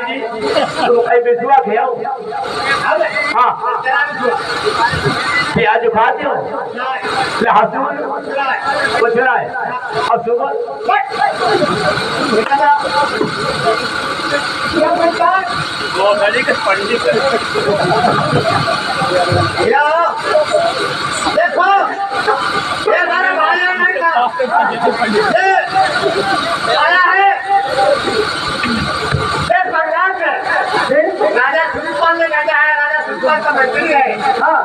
तो कहीं बिजुआ खेओ हाँ प्याज खाते हो ले हसूल कुछ रहा है और सुबह वो गली के पंडित है देखो ये हमारे भाई ये आया है ये बंगाल से राजा सुल्तान ने राजा है का मंत्री है। हाँ।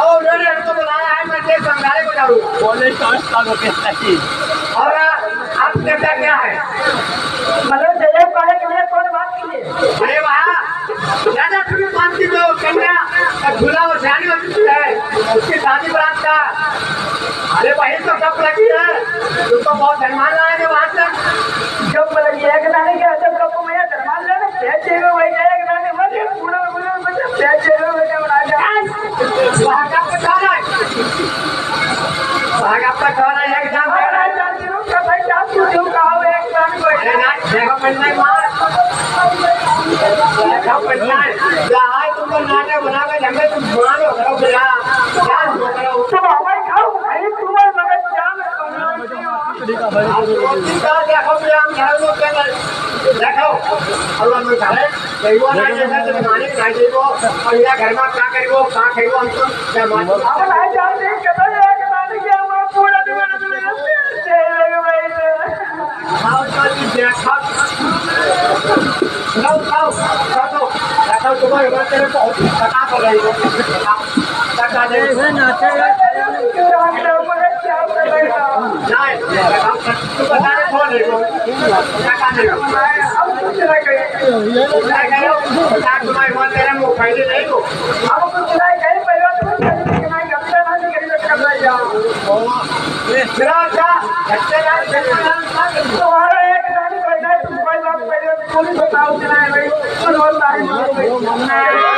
और उन्होंने हमको बुलाया है मैं देश को हो नहीं और आप नेता क्या है? मतलब काले के लिए कौन बात की अरे वहाँ! राजा सुल्तान की जो कन्या झूला और शादी हो है। उसकी शादी बारात का। अरे, वही तो सब लगी है। तुमको बहुत धनमान लाएँगे वहाँ से। नाटक बना के हम घर में क्या देखो और हम घर है ना जैसा तो माने और या घर में का करिवो का खाइवो हम तो क्या मानो हम आज जानते हैं कि भाई एक दाने के हम पूरा दिन में प्याज चाहिए भाई खाओ खाओ देखो खाओ खाओ खाओ देखो तुम्हारे घर तेरे बहुत पता कर रही हो पता दे नहीं देखो तू बता दे कौन है वो पता नहीं क्या करो पता तुम्हारे घर तेरे मुँह फ़ायदे नहीं हो मेरा không cho ai với đôi tay mà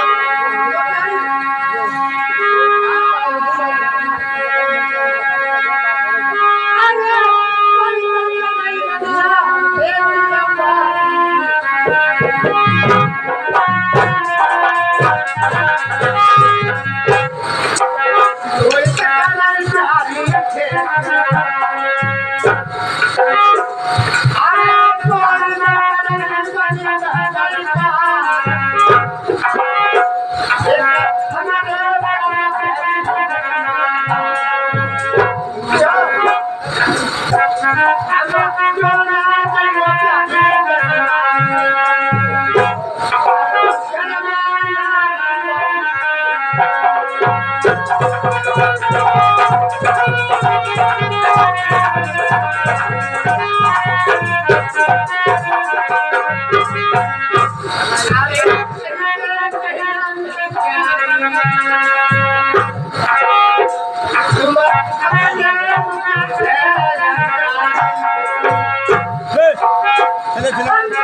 अच्छा अच्छे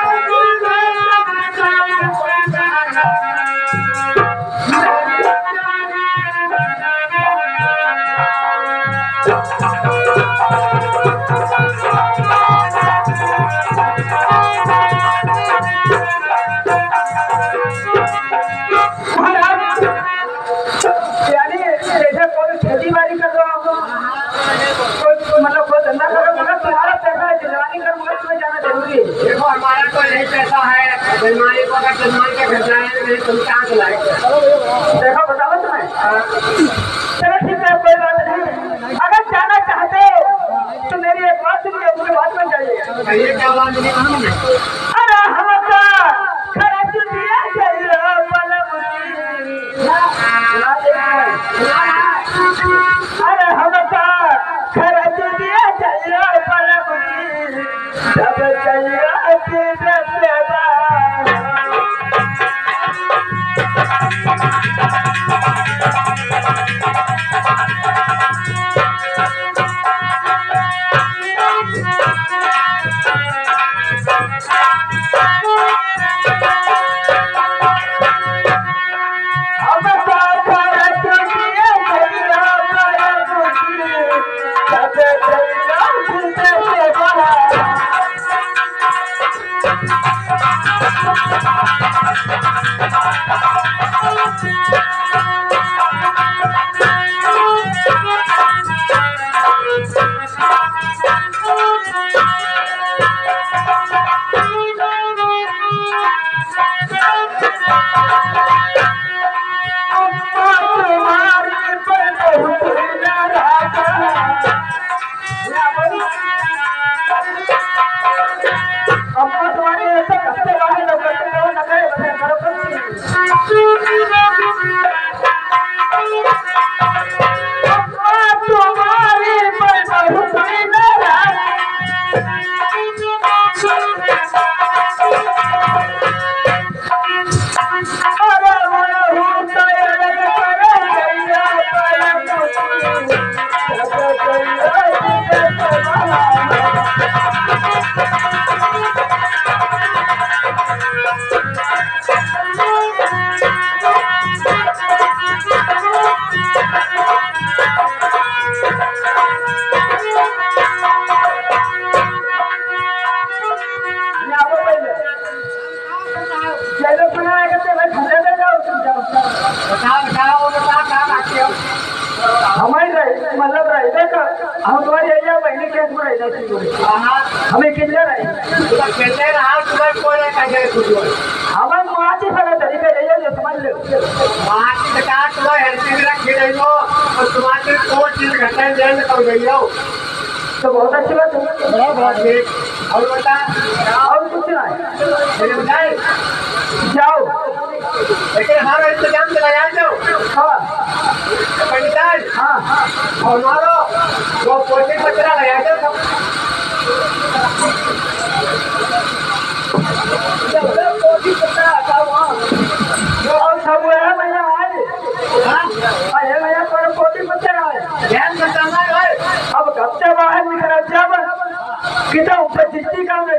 यार खेती बाड़ी कर रहा धंधा कर तुम्हें जाना ज़रूरी है देखो हमारा देखो बताओ तुम्हें। चलो ठीक है कोई बात नहीं अगर जाना चाहते हो तो मेरी एक बात सुनिए उसके बाद में जाइए। क्या बात Sabe, tá? हम तुम्हारी एरिया बहनी केस में रही। थी हाँ। हमें कितने रही? तुम्हें रहा तुम्हें कोई नहीं कहे कुछ हमें मुआजी सगा तरीके रही जो लो। वहाँ की बता तुम्हें हेल्पिंग रही हो और तुम्हारे कोई चीज़ घटना जेल कर गई हो। तो बहुत अच्छी बात है। बहुत ठीक। और बता और कुछ ना मैंने बताए जाओ। लेकिन हमारा इंतज़ाम चला जाए जो हाँ। पंडिताज हाँ। और मारो वो पोटी पचरा लगा दो सब और सब वो है भैया आज हाँ अरे भैया पर कोटी बच्चे आए ध्यान से चलना है अब घपटे बाहर निकला जब कितना ऊपर जितनी काम में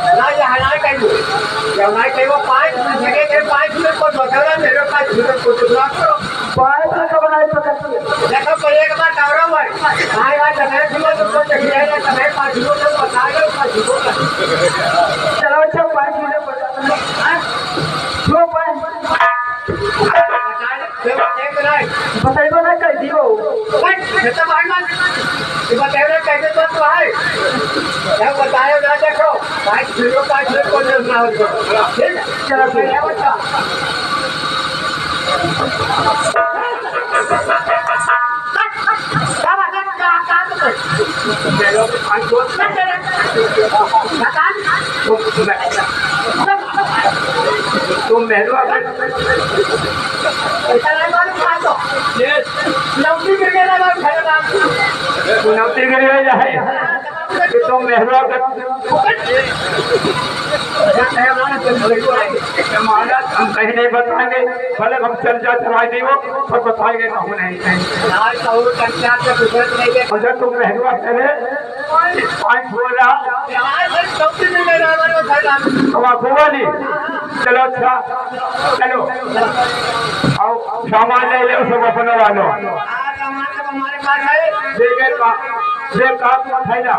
कह दो ना ये हलाल कहीं जब मैं कहीं वो पाँच मिनट लगे थे पाँच मिनट को बताना मेरे पास मिनट को दूसरा करो बाहर से का बनाए पकड़ती है देखो कोई एक बात और है। हाँ यार जगह सुनो तुमको चाहिए या तुम्हें पाँच मिनट में बता दो पाँच मिनट चलो अच्छा पाँच मिनट बता छुओ पाँच बता दे नहीं बताइए ना कह दियो। तो भाई बात ये कैसे तो तो है? बताए पाँच मिनट पाँच मिनट को देखना हो ठीक है चलो फिर। बता तुम मेहरू अगर ऐसा नहीं मालूम का हमारा हम कहीं नहीं बताएँगे। भले हम चल जा चला दी वो पर बताएँगे कहूँ नहीं और तुम मेहरू करे खूबा नहीं चलो अच्छा चलो आओ सामान ले लो सब अपने वालों देखे का देख का फायदा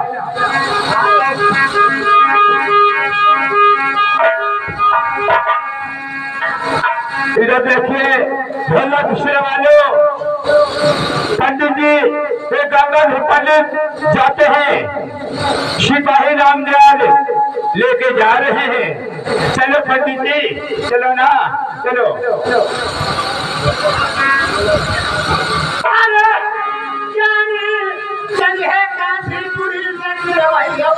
इधर देखिए भोला दूसरे वालों पंडित जी जाते हैं। सिपाही रामदयाल लेके जा रहे हैं। चलो पंडित जी, चलो ना, चलो। Thank